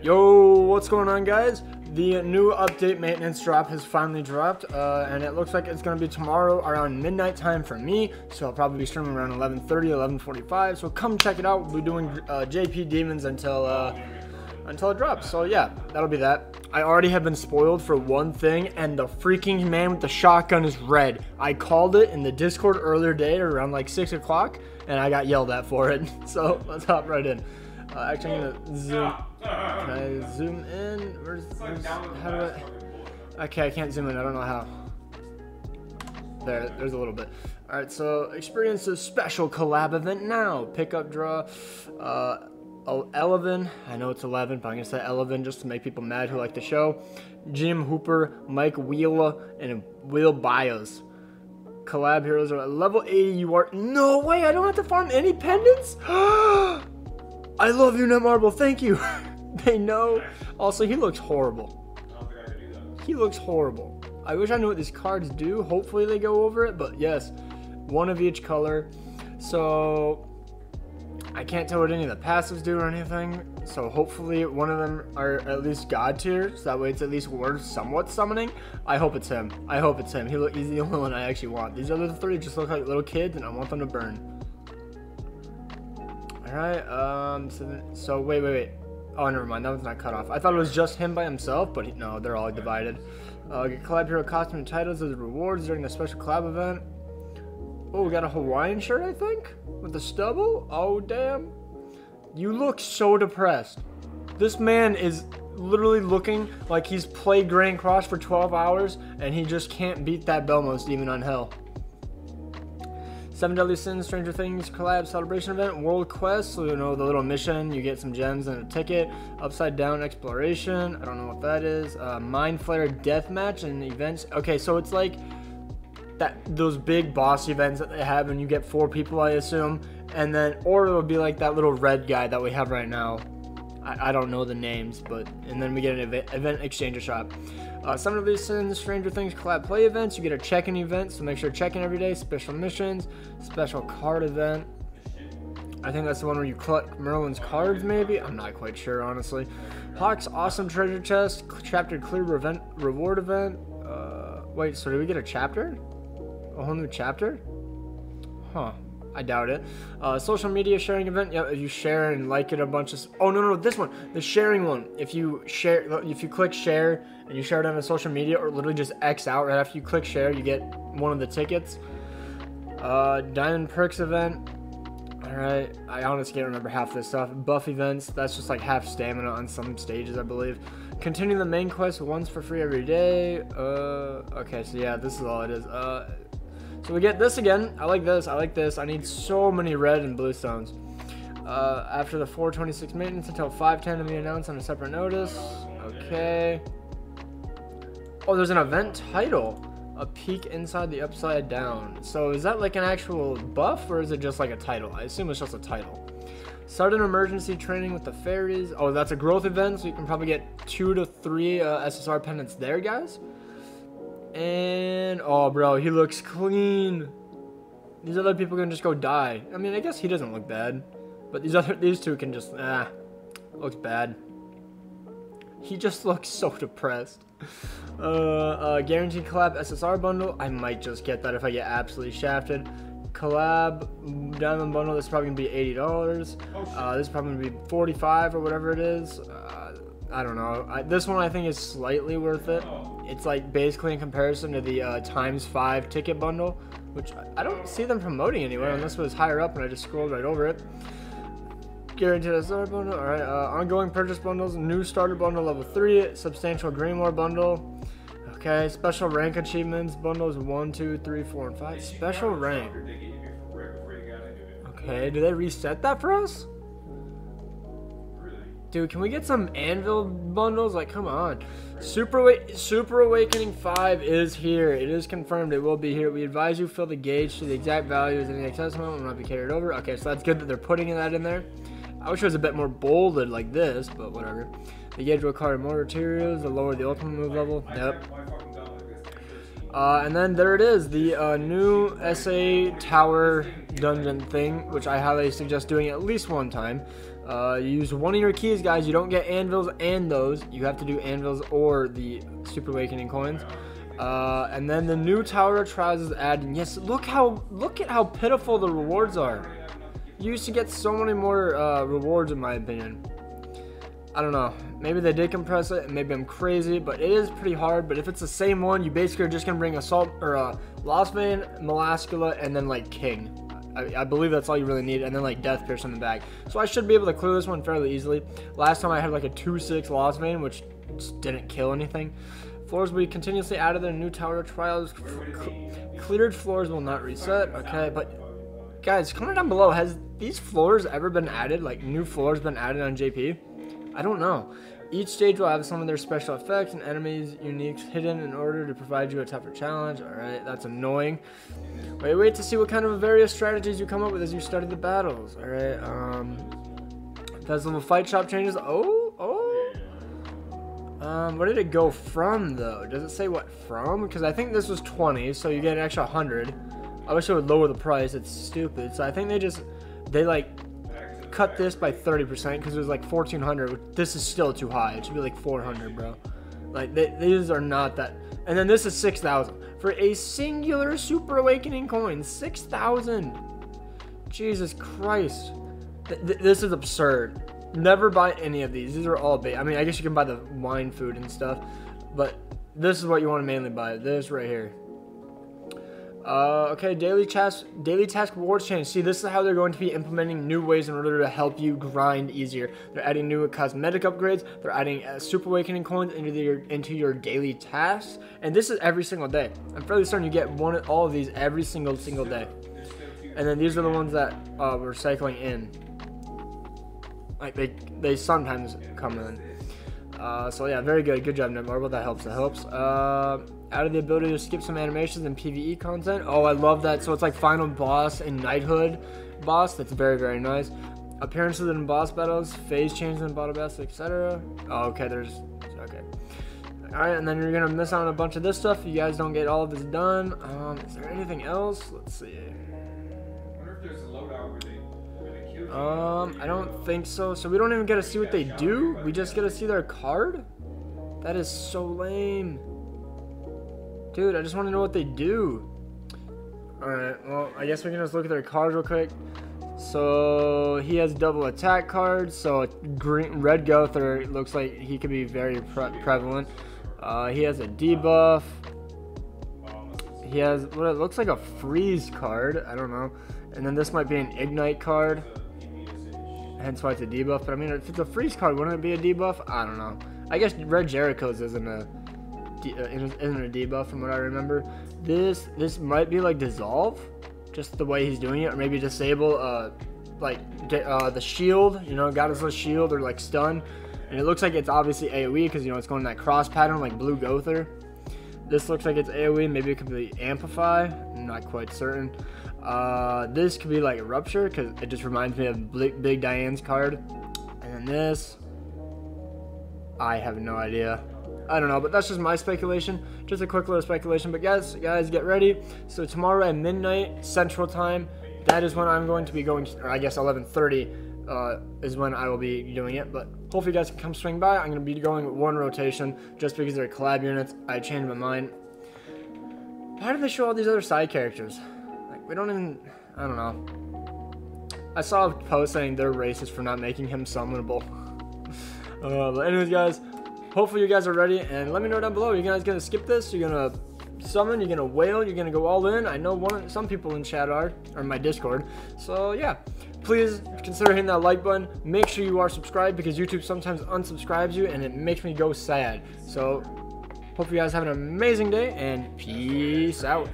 Yo, what's going on, guys? The new update maintenance drop has finally dropped, uh, and it looks like it's going to be tomorrow around midnight time for me. So I'll probably be streaming around 11:30, 11:45. So come check it out. We'll be doing uh, JP Demons until uh, until it drops. So yeah, that'll be that. I already have been spoiled for one thing, and the freaking man with the shotgun is red. I called it in the Discord earlier day around like six o'clock, and I got yelled at for it. So let's hop right in. Uh, actually, I'm gonna zoom. Can I zoom in? Where's, where's how do I? Okay, I can't zoom in. I don't know how. There, there's a little bit. All right, so experience a special collab event now. Pickup draw. Uh, oh, Eleven. I know it's 11, but I'm gonna say Eleven just to make people mad who like the show. Jim Hopper, Mike Wheeler, and Will Byers. Collab heroes are at level 80. You are no way. I don't have to farm any pendants. I love you, Netmarble. Thank you. they know. Also, he looks horrible. He looks horrible. I wish I knew what these cards do. Hopefully they go over it, but yes, one of each color. So I can't tell what any of the passives do or anything. So hopefully one of them are at least god tier, so that way it's at least worth somewhat summoning. I hope it's him. I hope it's him. He look, he's the only one I actually want. These other three just look like little kids, and I want them to burn. Alright, um, so, so wait, wait, wait. Oh, never mind, that one's not cut off. I thought it was just him by himself, but he, no, they're all divided. Uh, get collab hero costume and titles as rewards during the special collab event. Oh, we got a Hawaiian shirt, I think? With the stubble? Oh, damn. You look so depressed. This man is literally looking like he's played Grand Cross for 12 hours, and he just can't beat that Belmos even on Hell. Seven Deadly Sins, Stranger Things collab celebration event, World Quest, so you know the little mission, you get some gems and a ticket, Upside Down Exploration, I don't know what that is, uh, Mind Flayer Deathmatch and events. Okay, so it's like that those big boss events that they have and you get four people, I assume, and then, or it'll be like that little red guy that we have right now. I, I don't know the names, but, and then we get an event, event exchanger shop. Uh, some of these sins, Stranger Things collab play events. You get a check-in event, so make sure to check in every day. Special missions, special card event. I think that's the one where you collect Merlin's cards, maybe? I'm not quite sure, honestly. Hawk's awesome treasure chest, chapter clear event, reward event. Uh, wait, so did we get a chapter? A whole new chapter? Huh. I doubt it. Uh, social media sharing event. Yeah, you share and like it a bunch of. Oh no, no, this one, the sharing one. If you share, if you click share and you share it on a social media, or literally just X out right after you click share, you get one of the tickets. Uh, Diamond Perks event. All right, I honestly can't remember half this stuff. Buff events. That's just like half stamina on some stages, I believe. Continue the main quest once for free every day. Uh, okay, so yeah, this is all it is. Uh. So we get this again. I like this. I like this. I need so many red and blue stones. Uh, after the 426 maintenance until 510 to be announced on a separate notice. Okay. Oh, there's an event title. A peek inside the upside down. So is that like an actual buff or is it just like a title? I assume it's just a title. Sudden emergency training with the fairies. Oh, that's a growth event, so you can probably get two to three uh, SSR pendants there, guys. And, oh, bro, he looks clean. These other people can just go die. I mean, I guess he doesn't look bad. But these other, these two can just, ah, looks bad. He just looks so depressed. Uh, uh, guaranteed collab SSR bundle. I might just get that if I get absolutely shafted. Collab diamond bundle. This is probably gonna be eighty dollars. Uh, this is probably gonna be forty-five or whatever it is. Uh, I don't know. I, this one I think is slightly worth it. It's like basically in comparison to the uh, times five ticket bundle, which I don't see them promoting anywhere unless it was higher up and I just scrolled right over it. Guaranteed SR bundle. All right. Uh, ongoing purchase bundles. New starter bundle level three. Substantial Grimoire bundle. Okay. Special rank achievements bundles one, two, three, four, and five. Special rank. Okay. Do they reset that for us? Dude, can we get some Anvil bundles? Like, come on. Super Super Awakening 5 is here. It is confirmed it will be here. We advise you fill the gauge to the exact values in the access amount will not be carried over. Okay, so that's good that they're putting that in there. I wish it was a bit more bolded like this, but whatever. The gauge will carry more materials to lower the ultimate move level. Yep. Uh, and then there it is, the uh, new SA Tower dungeon thing, which I highly suggest doing at least one time. Uh, you use one of your keys, guys. You don't get anvils and those. You have to do anvils or the Super Awakening coins. Uh, and then the new Tower of Trials is added. Yes, look how look at how pitiful the rewards are. You used to get so many more uh, rewards, in my opinion. I don't know. Maybe they did compress it, and maybe I'm crazy, but it is pretty hard. But if it's the same one, you basically are just gonna bring Assault or uh, Lostvayne, Melascula, and then like King. I, I, believe that's all you really need, and then like Death Pierce on the back. So I should be able to clear this one fairly easily. Last time I had like a 2-6 Lostvayne, which just didn't kill anything. Floors will be continuously added to new tower trials. Cleared floors will not reset. Okay, but guys, comment down below. Has these floors ever been added? Like new floors been added on JP? I don't know. Each stage will have some of their special effects and enemies unique hidden in order to provide you a tougher challenge. Alright, that's annoying. Wait, wait to see what kind of various strategies you come up with as you study the battles. Alright, um... that's Festival fight shop changes. Oh, oh. Um, where did it go from, though? Does it say what from? Because I think this was 20, so you get an extra 100. I wish it would lower the price. It's stupid. So I think they just... They, like, cut this by 30% because it was like 1400 This is still too high. It should be like 400 bro. Like, they, these are not that... And then this is 6,000. For a singular Super Awakening coin. 6,000. Jesus Christ. Th th this is absurd. Never buy any of these. These are all bait. I mean, I guess you can buy the wine food and stuff. But this is what you want to mainly buy. This right here. Uh, okay, daily task, daily task rewards change. See, this is how they're going to be implementing new ways in order to help you grind easier. They're adding new cosmetic upgrades. They're adding uh, super awakening coins into your into your daily tasks, and this is every single day. I'm fairly certain you get one all of these every single single day. And then these are the ones that uh, we're cycling in. Like they they sometimes come in. Uh, so yeah, very good. Good job, Netmarble. That helps. That helps. Uh, of the ability to skip some animations and PVE content. Oh, I love that. So it's like final boss and knighthood boss. That's very, very nice. Appearances in boss battles, phase changes in battle battles, etc. Oh, okay, there's okay. Alright, and then you're gonna miss out on a bunch of this stuff. You guys don't get all of this done. Um, is there anything else? Let's see. Um, I don't think so. So we don't even get to see what they do. We just get to see their card. That is so lame. Dude, I just want to know what they do. Alright, well, I guess we can just look at their cards real quick. So, he has double attack cards. So, green, red Gowther looks like he could be very pre prevalent. Uh, he has a debuff. He has what it looks like a freeze card. I don't know. And then this might be an ignite card. Hence why it's a debuff. But I mean, if it's a freeze card, wouldn't it be a debuff? I don't know. I guess Red Jericho's isn't a uh, isn't a debuff from what I remember. This this might be like dissolve, just the way he's doing it, or maybe disable uh like uh, the shield, you know, Goddess shield or like stun. And it looks like it's obviously AoE because you know it's going that cross pattern like Blue Gowther. This looks like it's AoE. Maybe it could be Amplify. I'm not quite certain. Uh, this could be like a Rupture because it just reminds me of Big, Diane's card. And then this, I have no idea. I don't know, but that's just my speculation. Just a quick little speculation. But guys, guys, get ready. So tomorrow at midnight Central Time, that is when I'm going to be going. Or I guess 11:30 uh, is when I will be doing it. But hopefully, you guys can come swing by. I'm going to be going one rotation just because they're collab units. I changed my mind. Why did they show all these other side characters? We don't even. I don't know. I saw a post saying they're racist for not making him summonable. uh, but anyways, guys, hopefully you guys are ready and let me know down below. Are you guys gonna skip this? You're gonna summon? You're gonna wail? You're gonna go all in? I know one some people in chat are or my Discord. So yeah, please consider hitting that like button. Make sure you are subscribed because YouTube sometimes unsubscribes you and it makes me go sad. So hope you guys have an amazing day and peace out.